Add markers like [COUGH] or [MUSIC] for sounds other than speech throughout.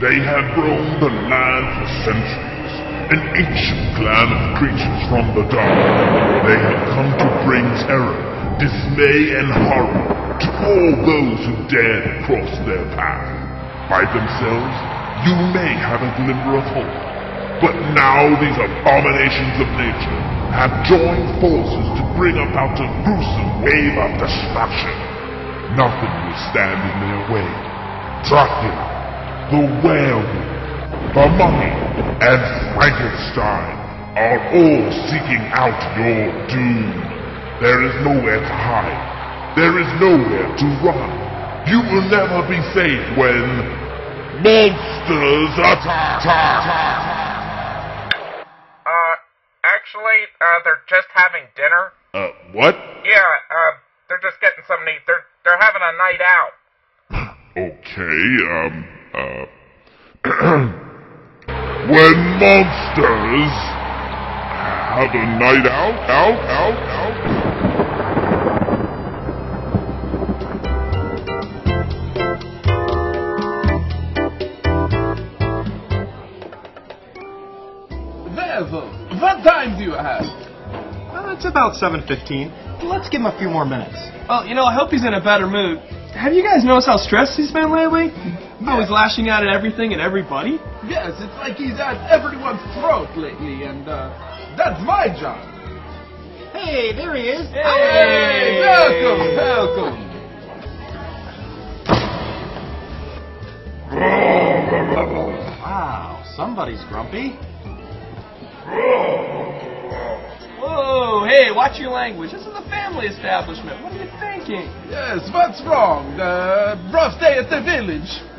They have roamed the land for centuries, an ancient clan of creatures from the dark. They have come to bring terror, dismay, and horror to all those who dare to cross their path. By themselves, you may have a glimmer of hope. But now these abominations of nature have joined forces to bring about a gruesome wave of destruction. Nothing will stand in their way. Dracula, the werewolf, the mummy, and Frankenstein are all seeking out your doom. There is nowhere to hide. There is nowhere to run. You will never be safe when monsters attack. Uh, actually, uh, they're just having dinner. Uh, what? Yeah, uh, they're just getting something to eat. They're, they're having a night out. [LAUGHS] Okay, um, uh. [CLEARS THROAT] when monsters have a night out, out, out, out. Basil, what time do you have? Uh, it's about 7.15. Let's give him a few more minutes. Well, you know, I hope he's in a better mood. Have you guys noticed how stressed he's been lately? Always lashing out at everything and everybody. Yes, it's like he's at everyone's throat lately, and uh, that's my job. Hey, there he is. Hey, welcome, welcome. Wow, somebody's grumpy. Whoa, hey, watch your language. This is a family establishment. What are you thinking? Yes, what's wrong? The rough day at the village.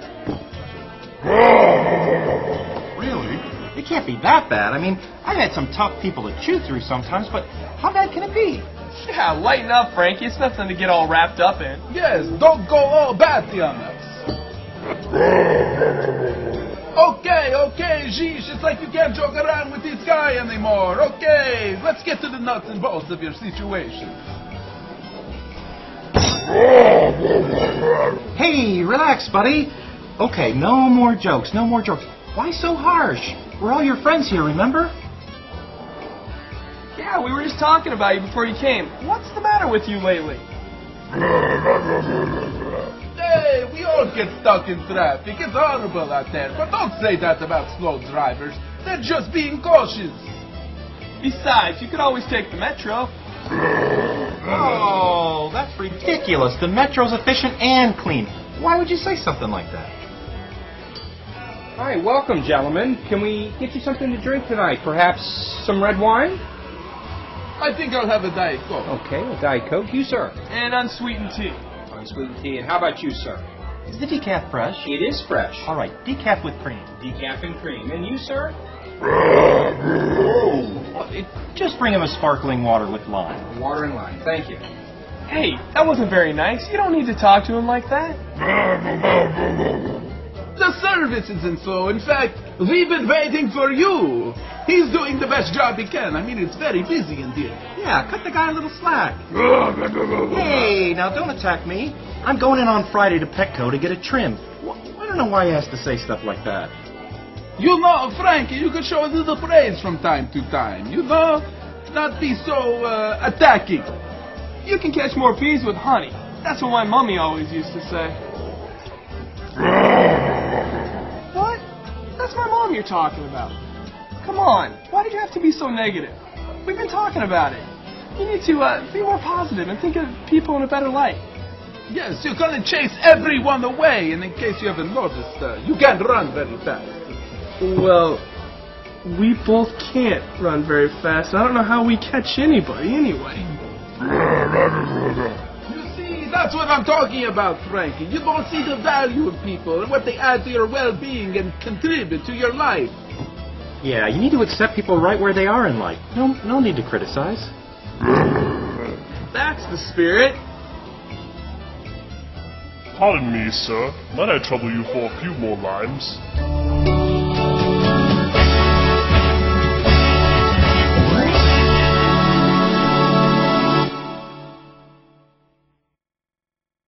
It can't be that bad. I mean, I've had some tough people to chew through sometimes, but how bad can it be? Yeah, lighten up, Frankie. It's nothing to get all wrapped up in. Yes, don't go all batty on us. Okay, okay, Jeesh, it's like you can't joke around with this guy anymore. Okay, let's get to the nuts and bolts of your situation. Hey, relax, buddy. Okay, no more jokes, no more jokes. Why so harsh? We're all your friends here, remember? Yeah, we were just talking about you before you came. What's the matter with you lately? Hey, we all get stuck in traffic. It's horrible out there. But don't say that about slow drivers. They're just being cautious. Besides, you could always take the metro. Oh, that's ridiculous. The metro's efficient and clean. Why would you say something like that? Hi, welcome, gentlemen. Can we get you something to drink tonight? Perhaps some red wine? I think I'll have a Diet Coke. Okay, a Diet Coke. You, sir. And unsweetened tea. Unsweetened tea. And how about you, sir? Is the decaf fresh? It is fresh. All right, decaf with cream. Decaf and cream. And you, sir? Oh, just bring him a sparkling water with lime. Water and lime. Thank you. Hey, that wasn't very nice. You don't need to talk to him like that. [LAUGHS] The services and so. In fact, we've been waiting for you. He's doing the best job he can. I mean, it's very busy in here. Yeah, cut the guy a little slack. [LAUGHS] Hey, now don't attack me. I'm going in on Friday to Petco to get a trim. I don't know why he has to say stuff like that. You know, Frankie, you could show a little praise from time to time. You know, not be so uh, attacking. You can catch more bees with honey. That's what my mummy always used to say. That's my mom you're talking about. Come on. Why did you have to be so negative? We've been talking about it. You need to uh, be more positive and think of people in a better light. Yes, you're gonna chase everyone away, and in case you haven't noticed, uh, you can't run very fast. Well, we both can't run very fast. I don't know how we catch anybody anyway. [LAUGHS] You see, that's what I'm talking about, Frankie. You don't see the value of people and what they add to your well-being and contribute to your life. Yeah, you need to accept people right where they are in life. No, no need to criticize. That's the spirit. Pardon me, sir. Might I trouble you for a few more limes?